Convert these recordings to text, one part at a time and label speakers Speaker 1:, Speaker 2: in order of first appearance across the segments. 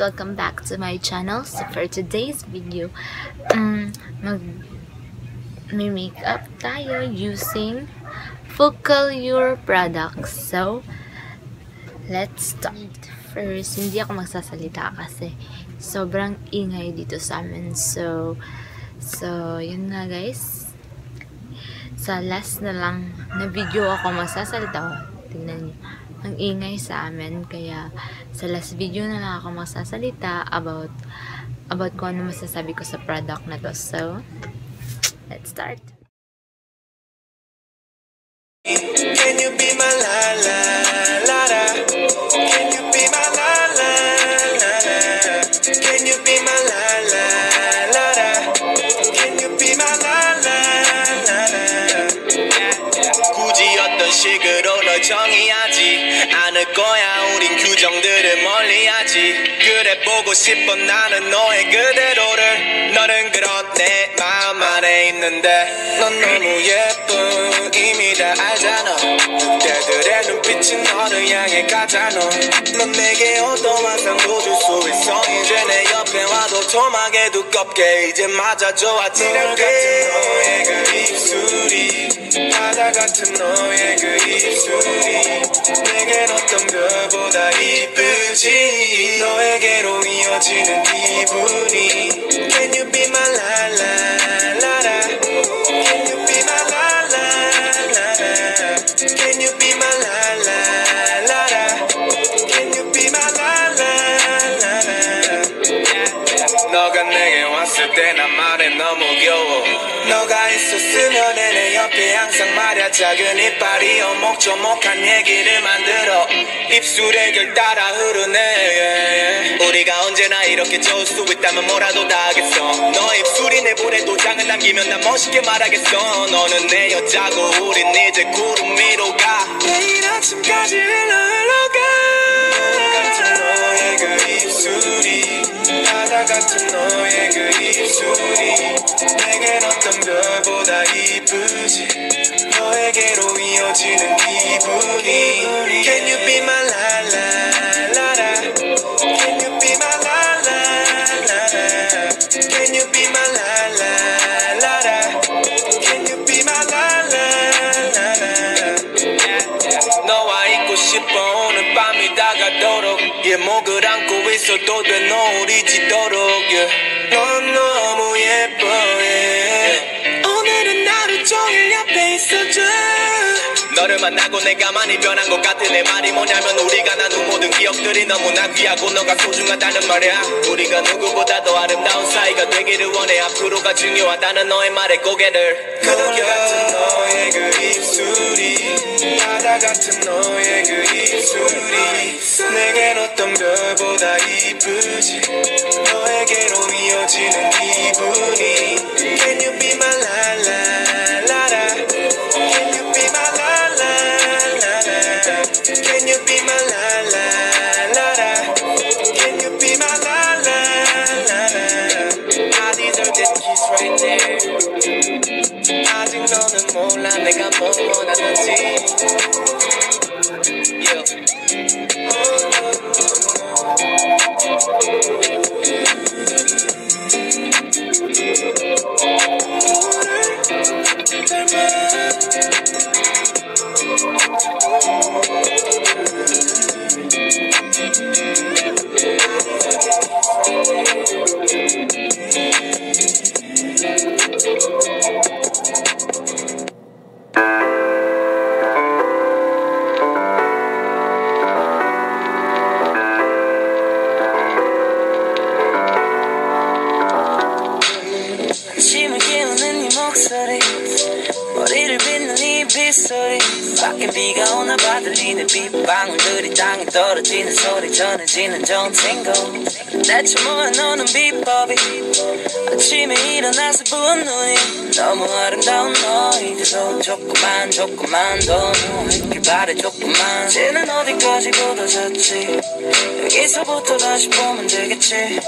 Speaker 1: Welcome back to my channel. So for today's video, um, mag may makeup tayo using Focalure products. So, let's start. First, hindi ako magsasalita kasi sobrang ingay dito sa amin. So, so, yun nga guys. Sa last na lang na video ako magsasalita. Tingnan niyo. Ang ingay sa amin. Kaya, sa last video na lang ako magsasalita about about kung ano masasabi ko sa product na to. So, let's start.
Speaker 2: Can you be my la la la 멀리하지. 그래 보고 싶어 나는 너의 그대로를. 너는 내 마음 안에 있는데 넌 너무 예쁜 빛이 너를 향해 가잖아 넌 내게 어떤 환상도 줄 수 있어? 이제 내 옆에 와도 토막에 두껍게 이제 맞아줘 아찔하게. 너의 그 입술이 바다 같은 너의 그 입술이 내겐 어떤 별보다 이쁘지? 너에게로 이어지는 기분 너가 있었으면 내 옆에 항상 말야 작은 이빨이 오목조목한 얘기를 만들어. 입술에 결 따라 흐르네. 우리가 언제나 이렇게 좋을 수 있다면 뭐라도 다 하겠어. 너 입술이 내 볼에 도장을 남기면 난 멋있게 말하겠어. 너는 내 여자고 우린 이제 구름 위로 가. 내일 아침까지 흘러 흘러가. 같은 너의 그 입술이 바다 같은 너의 그 입술이 내겐 어떤 별보다 이쁘지 너에게로 이어지는 기분이 Can you be my la la la la Can you be my la la la la Can you be my la la la la Can you be my la la la la 너와 있고 싶어 오늘 밤이 다가도록 예 목을 안고 있어도 돼 노을이 지도록 yeah. 넌 너무 예뻐 yeah. 오늘은 하루 종일 옆에 있어줘 너를 만나고 내가 많이 변한 것 같은 내 말이 뭐냐면 우리가 나눈 모든 기억들이 너무나 귀하고 너가 소중하다는 말이야 우리가 누구보다 더 아름다운 사이가 되기를 원해 앞으로가 중요하다는 너의 말에 고개를 그늘 같은 너의 그 입술이 바다 같은 너의 그 입술이 몰라 내가 뭐원
Speaker 3: 소리 전해지는 팅고 대체 뭐야 너는 비법이. 아침에 일어나서 부은 눈이 너무 아름다운 너희들 그래도 조금만 조금만 더 누워있길 바래 조금만. 이제는 어디까지 굳어졌지? 여기서부터 다시 보면 되겠지.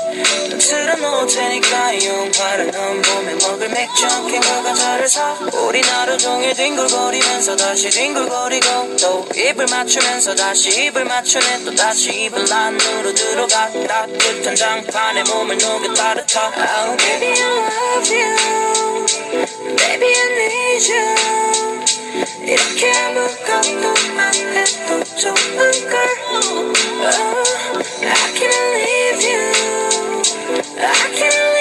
Speaker 3: 넌 틀어놓을 테니까 영화를 넌 봄에 먹을 맥주 한캔 과자를 사 우리 하루 종일 뒹굴거리면서 다시 뒹굴거리고 또 입을 맞추면서 다시 입을 맞추네. 또 다시 입을 안으로 들어가 따뜻한 장판에 몸을 녹여 따뜻하 Oh baby I love you Baby I need you 이렇게 아무것도 안 해도 좋은걸 oh, I can't leave you I can't leave you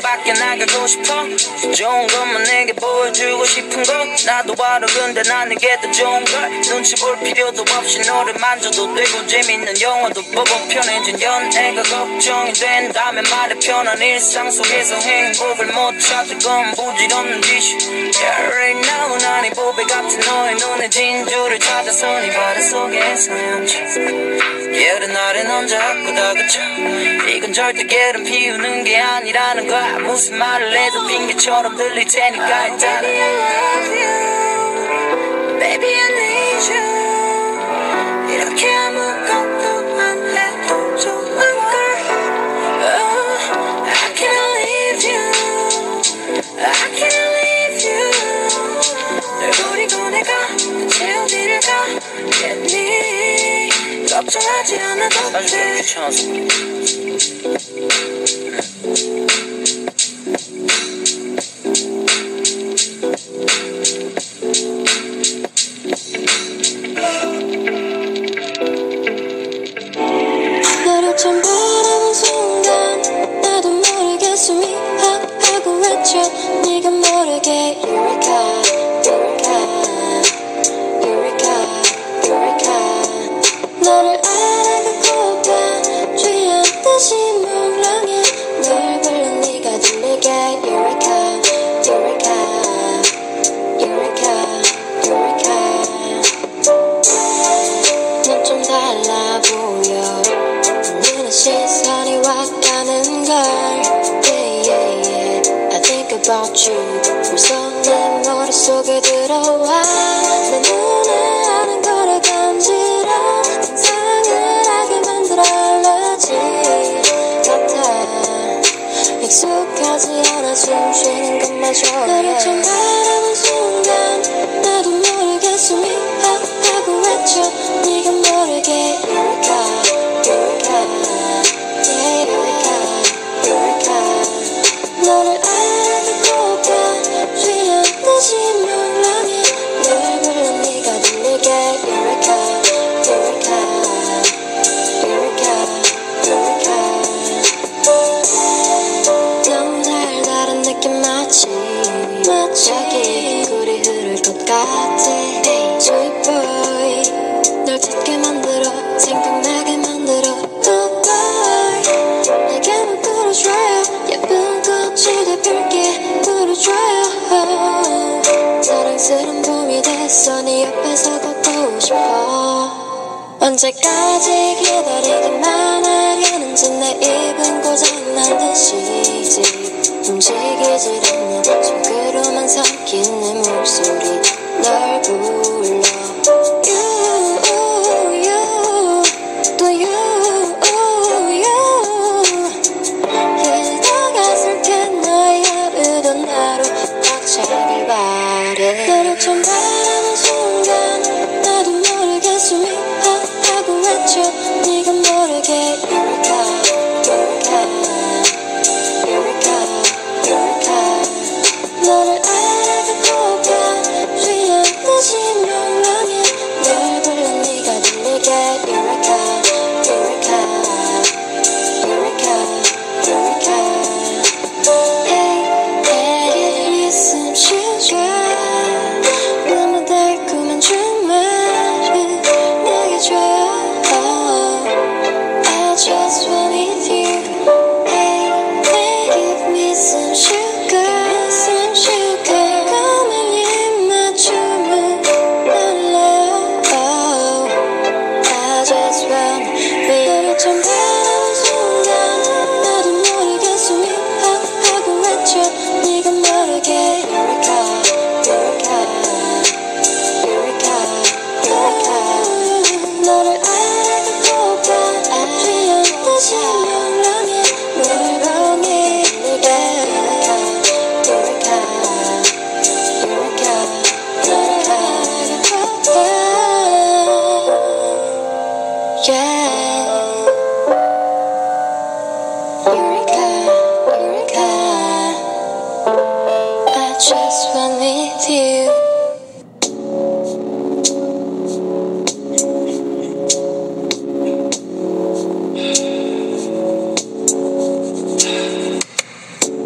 Speaker 3: 밖에 나가고 싶어? 좋은 것만 내게 보여주고 싶은 걸? 나도 알아 근데 난 이게 더 좋은 걸? 눈치 볼 필요도 없이 너를 만져도 되고 재밌는 영화도 보고 편해진 연애가 걱정이 된다면 말해 편한 일상 속에서 행복을 못 찾을 건 부질없는 짓이 Yeah right now 난이 보배 같은 너의 눈에 진주를 찾아서 네 바다 속에서 헤엄쳐 예른 날에 넌 자꾸 다그쳐. 이건 절대 게으름 피우는 게 아니라는 거야 무슨 말을 해도 핑계처럼 들릴 테니까 일단 Baby I love you. Baby I need you. 이렇게 아무것도 안 해도 좋은 걸. Oh, I can't leave you. I can't leave you. 널 버리고 내가 대체 어디를 가겠니 걱정하지 않아도 돼
Speaker 4: 외쳐 네가 모르게 Eureka Eureka 익숙하지 않아 사랑스런 봄이 됐어. 네 옆에서 걷고 싶어. 언제까지 기다리기만 하려는지 내 입은 고장난 듯이 움직이질 않는 속으로만 섞인 내 목소리 널 불러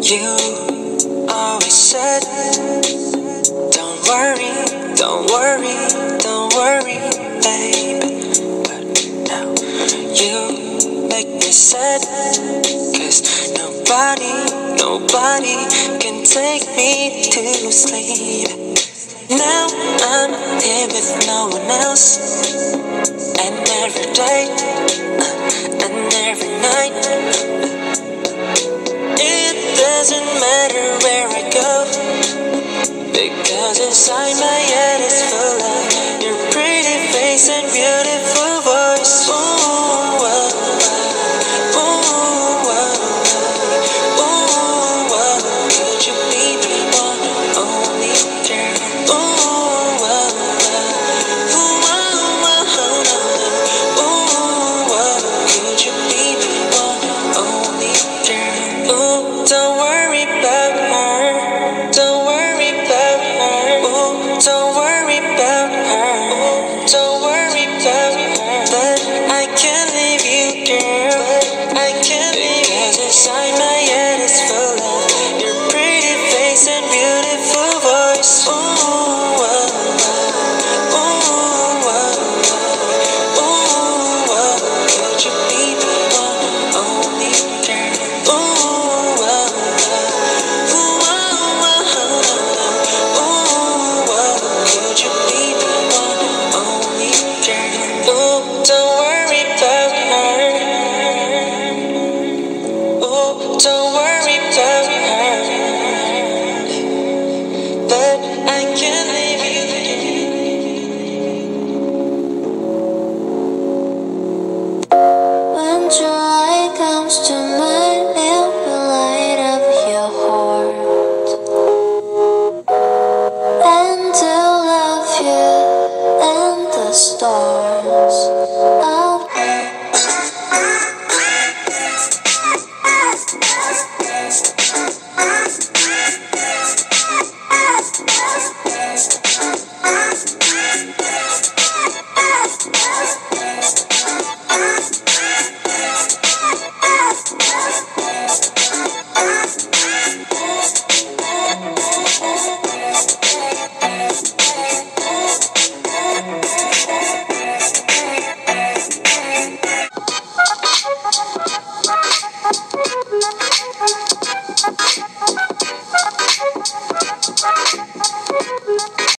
Speaker 4: You
Speaker 5: always said, Don't worry, don't worry, don't worry, baby. But now you make me sad, cause nobody, nobody can take me to sleep. Now I'm here with no one else, and every day.
Speaker 3: time.